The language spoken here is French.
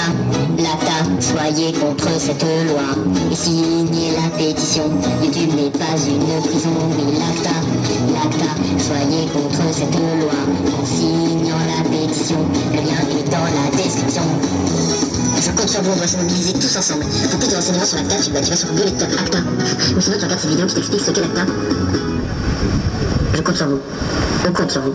Lacta, Lacta, soyez contre cette loi et signez la pétition. YouTube n'est pas une prison, oui, Lacta, Lacta, soyez contre cette loi en signant la pétition. Le lien est dans la description. Je compte sur vous, on doit se mobiliser tous ensemble. Pour plus de renseignements sur Lacta, tu, bah, tu vas sur Google Lecteur Acta. Ou sinon tu regardes cette vidéo qui t'explique ce qu'est Lacta. Je compte sur vous. On compte sur vous.